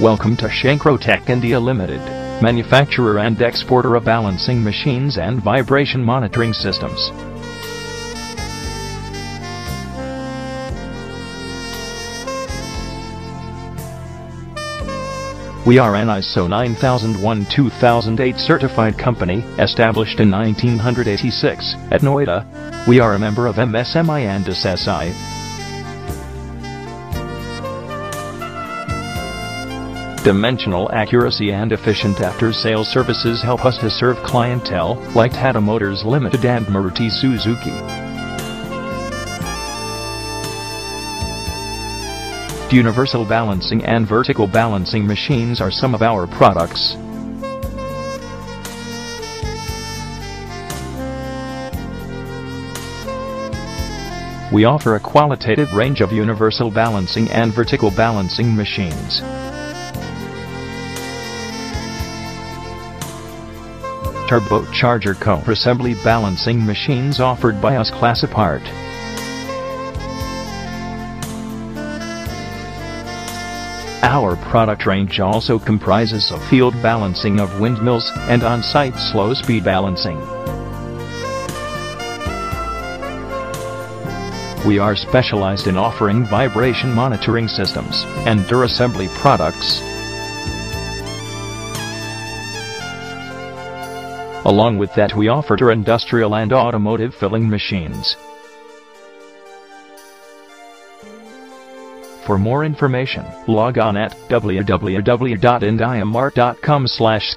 Welcome to Schenck RoTec India Limited, manufacturer and exporter of balancing machines and vibration monitoring systems. We are an ISO 9001-2008 certified company, established in 1986 at Noida. We are a member of MSME and SSI. Dimensional accuracy and efficient after-sales services help us to serve clientele like Tata Motors Limited and Maruti Suzuki. Universal balancing and vertical balancing machines are some of our products. We offer a qualitative range of universal balancing and vertical balancing machines. Turbocharger core assembly balancing machines offered by us class apart. Our product range also comprises of field balancing of windmills and on-site slow-speed balancing. We are specialized in offering vibration monitoring systems and DURR assembly products. Along with that we offer industrial and automotive filling machines. For more information, log on at www.indiamart.com slash